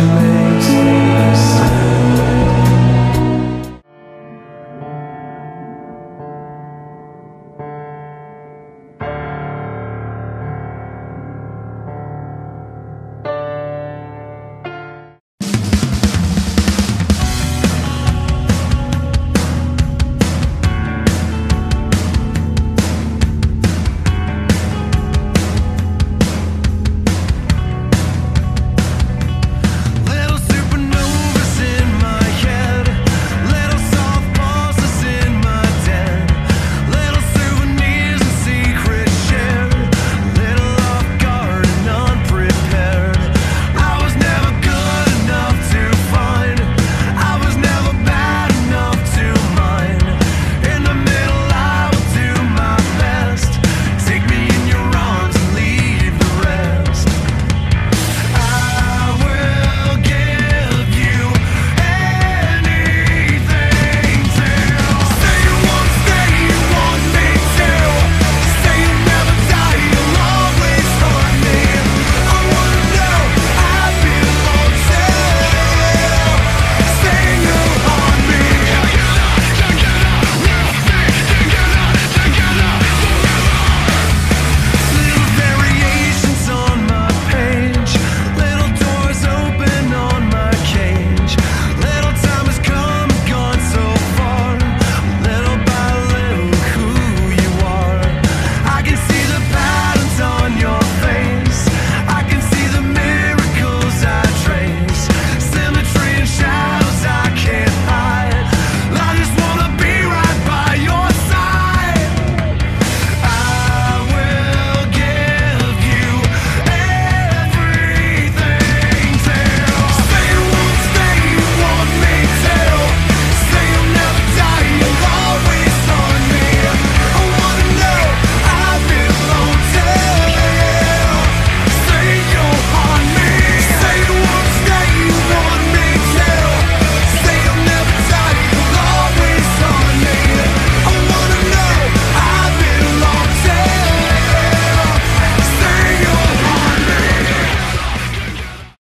you live.